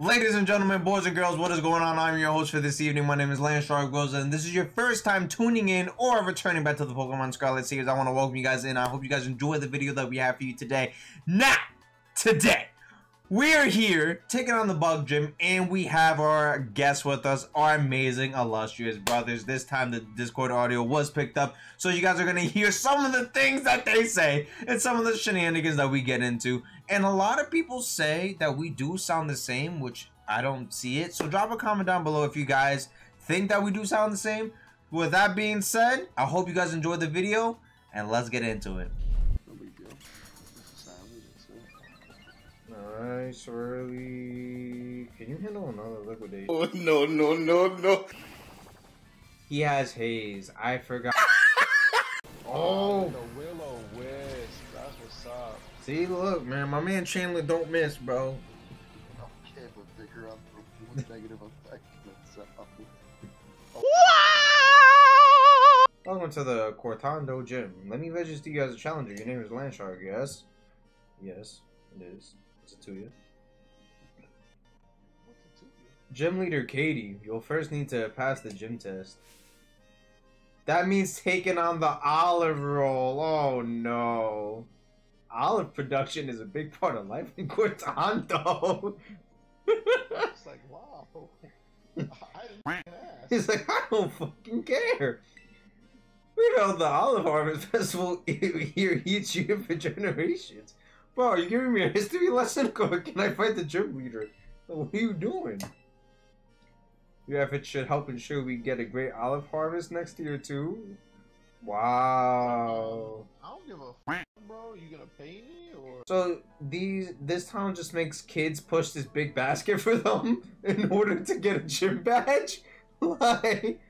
Ladies and gentlemen, boys and girls, what is going on? I'm your host for this evening. My name is Landshark Rosa, and this is your first time tuning in or returning back to the Pokemon Scarlet series. I want to welcome you guys in. I hope you guys enjoy the video that we have for you today. Now, today, we are here taking on the bug gym and we have our guests with us our amazing illustrious brothers. This time the discord audio was picked up so you guys are gonna hear some of the things that they say and some of the shenanigans that we get into. And a lot of people say that we do sound the same which i don't see it. So drop a comment down below if you guys think that we do sound the same. With that being said i hope you guys enjoyed the video and let's get into it Nice, early. Can you handle another liquidation? Oh, no, no, no, no. He has haze. I forgot. oh. The Willow Wisp. That's what's up. See, look, man. My man Chandler don't miss, bro. Okay, but figure out the negative effect Welcome to the Cortondo Gym. Let me register you as a challenger. Your name is Landshark, yes? Yes, it is. Is it to you? Gym leader Katy, you'll first need to pass the gym test. That means taking on the olive roll. Oh no. Olive production is a big part of life in Cortondo. it's like, wow. I didn't. He's like, I don't fucking care. We know the Olive Harvest Festival here each year for generations. Bro, are you giving me a history lesson can I fight the gym leader? What are you doing? Your efforts should help ensure we get a great olive harvest next year too. Wow. I don't give a f bro. You gonna pay me or? So these this town just makes kids push this big basket for them in order to get a gym badge. like,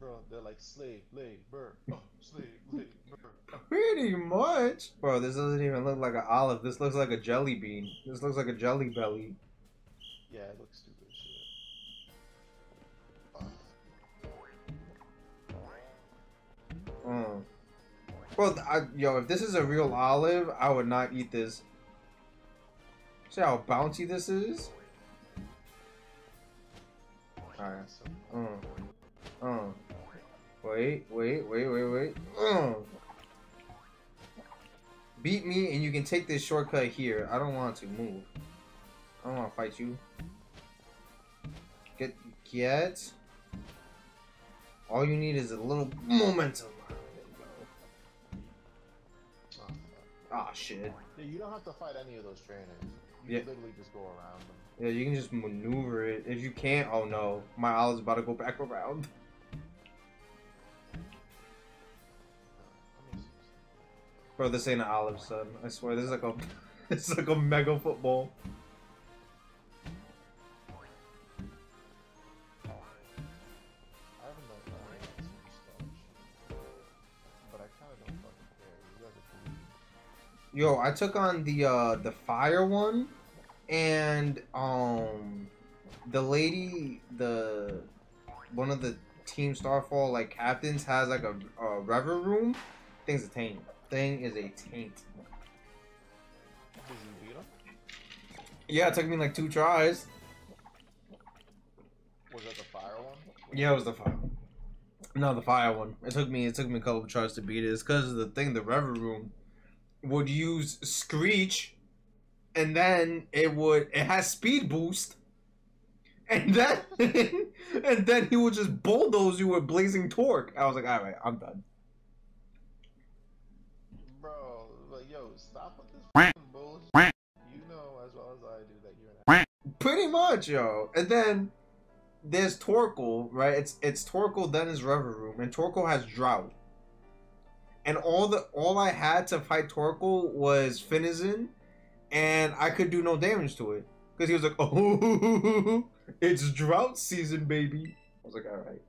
bro, they're like slave labor, oh, slave. Pretty much. Bro, this doesn't even look like an olive. This looks like a jelly bean. This looks like a jelly belly. Yeah, it looks stupid shit. Mm. Bro, I, yo, if this is a real olive, I would not eat this. See how bouncy this is? Alright. Mm. Mm. Wait, wait, wait, wait, wait. Mm. Beat me and you can take this shortcut here. I don't want to move. I don't want to fight you. Get, get. All you need is a little momentum. Ah, oh, shit. Yeah, you don't have to fight any of those trainers. You yeah. literally just go around them. Yeah, you can just maneuver it. If you can't, oh no. My olive's about to go back around. Bro, this ain't an olive, son. I swear, this is like a, it's like a mega football. Yo, I took on the uh the fire one, and um, the lady, the one of the Team Starfall like captains has like a, a Revavroom. Thing's a tank thing is a taint. Yeah, it took me like two tries. Was that the fire one? Yeah, it was the fire. No, the fire one. It took me. It took me a couple of tries to beat it. It's because the thing, the Revavroom, would use screech, and then it would. It has speed boost, and then and then he would just bulldoze you with blazing torque. I was like, all right, I'm done. Stop with this bullshit. You know as well as I do that you're an Pretty much, yo. And then there's Torkoal, right? It's it's Torkoal, then his Revavroom, and Torkoal has Drought. And all the all I had to fight Torkoal was Finizen, and I could do no damage to it. Because he was like, oh, it's drought season, baby. I was like, alright.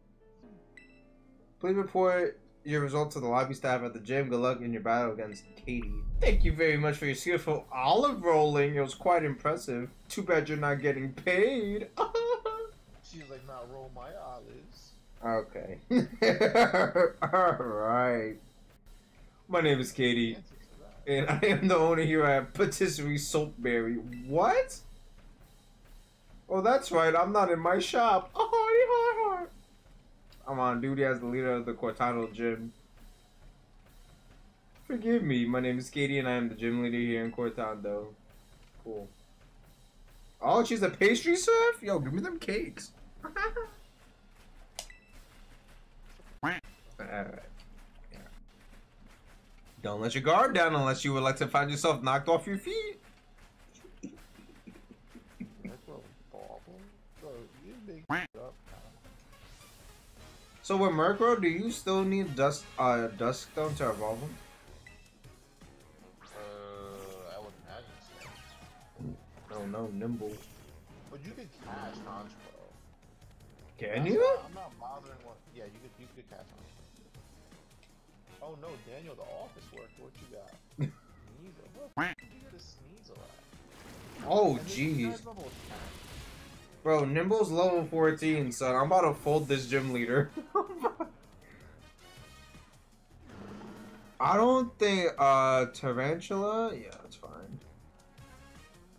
Please report your results to the lobby staff at the gym. Good luck in your battle against Katy. Thank you very much for your skillful olive rolling. It was quite impressive. Too bad you're not getting paid. She's like, not roll my olives. Okay. Alright. My name is Katy. And I am the owner here at Patisserie Saltberry. What? Oh, that's right. I'm not in my shop. Oh, I'm on duty as the leader of the Cortondo gym. Forgive me. My name is Katy, and I am the gym leader here in Cortado. Cool. Oh, she's a pastry chef? Yo, give me them cakes. Alright. Yeah. Don't let your guard down unless you would like to find yourself knocked off your feet. That's no problem. Bro, you big up. So with Murkrow, do you still need dust uh dusk stone to evolve him? Uh, I would imagine so. Oh no, Nymble. But you could cash Honchkrow. Can That's you? not- I'm not bothering what. Yeah, you could. You could cash Honchkrow. Oh no, Daniel, the office worker. What you got? Sneasel. What the fuck you got a Sneasel at? Oh And jeez. guy's level 10. Bro, Nymble's level 14, son. I'm about to fold this gym leader. I don't think uh Tarountula, yeah, that's fine.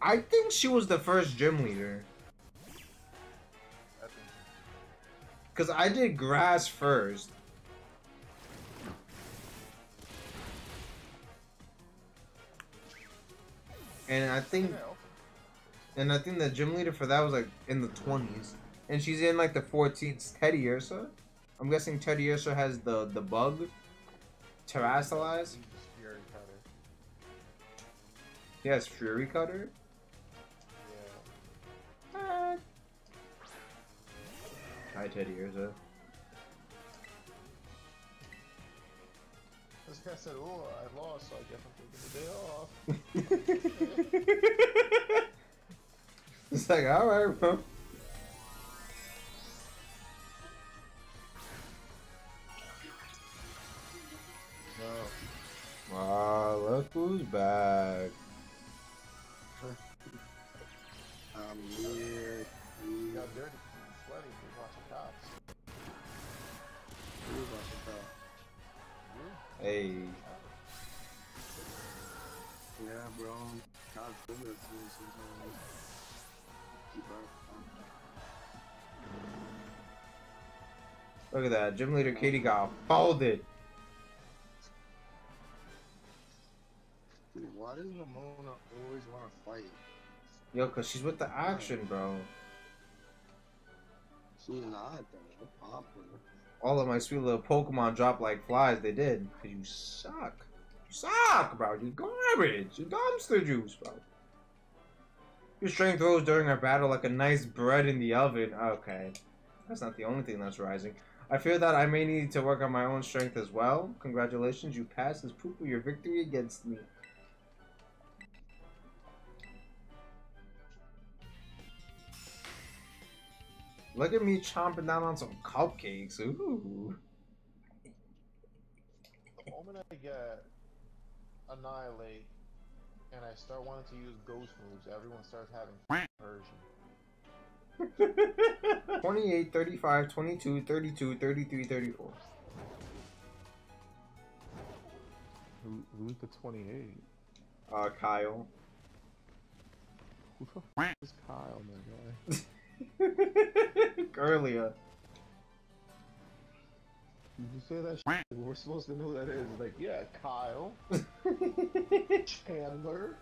I think she was the first gym leader. Cause I did grass first. And I think and I think the gym leader for that was like in the twenties. And she's in like the fourteenth Teddiursa. I'm guessing Teddiursa has the the bug. Terastallize? Fury Cutter. He has Fury Cutter. Yeah. Uh, Hi Teddiursa. This guy said, "Oh, I lost, so I guess I'm taking the day off." it's like, alright, bro. Who's back. I'm here. You got dirty, sweaty, you watching cops. Who watching that? You? Hey. Yeah, bro. God's good at me sometimes. Keep up. Look at that. Gym leader Katy got folded. Why does Ramona always want to fight? Yo, cause she's with the action, bro. She's not though. All of my sweet little Pokemon drop like flies. They did. Cause you suck. You suck, bro. You garbage. You dumpster juice, bro. Your strength rose during our battle like a nice bread in the oven. Okay. That's not the only thing that's rising. I fear that I may need to work on my own strength as well. Congratulations, you passed as proof of your victory against me. Look at me chomping down on some cupcakes. Ooh. The moment I get annihilate and I start wanting to use ghost moves, everyone starts having version. 28, 35, 22, 32, 33, 34. Who, who's the 28? Uh, Kyle. Who the f is Kyle, my guy? Earlier. Did you say that shit? We're supposed to know who that is. Like, yeah, Kyle, Chandler,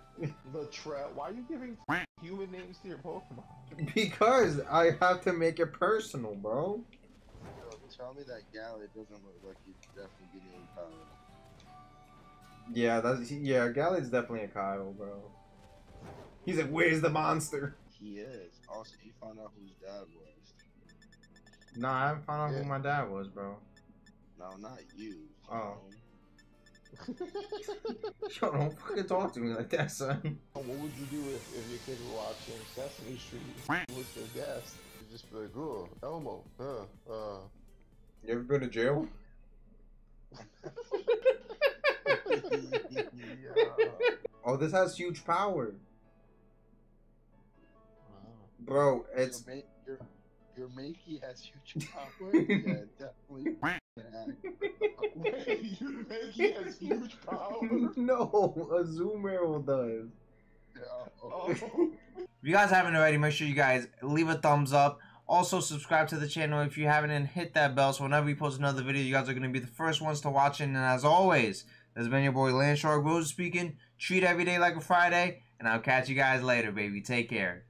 Latrell. Why are you giving human names to your Pokemon? because I have to make it personal, bro. Yo, tell me that Galley doesn't look like he's definitely getting power. Yeah, that's yeah. Galley's definitely a Kyle, bro. He's like, where's the monster? He is. Also, you found out whose dad was. Nah, I haven't found out Yeah. who my dad was, bro. No, not you. Oh. Yo, don't fucking talk to me like that, son. What would you do if, if your kids were watching Sesame Street with their guest? You'd just be like, oh, Elmo, uh, uh. You ever been to jail? yeah. Oh, this has huge power, Wow. Bro. It's your, ma- your, your Makey has huge power. yeah, definitely. Yeah. Wait, you think has huge power? no, Azumarill does. Yeah, Oh. If you guys haven't already, make sure you guys leave a thumbs up. Also, subscribe to the channel if you haven't and hit that bell so whenever we post another video, you guys are going to be the first ones to watch it. And as always, this has been your boy Landshark Rose speaking. Treat every day like a Friday, and I'll catch you guys later, baby. Take care.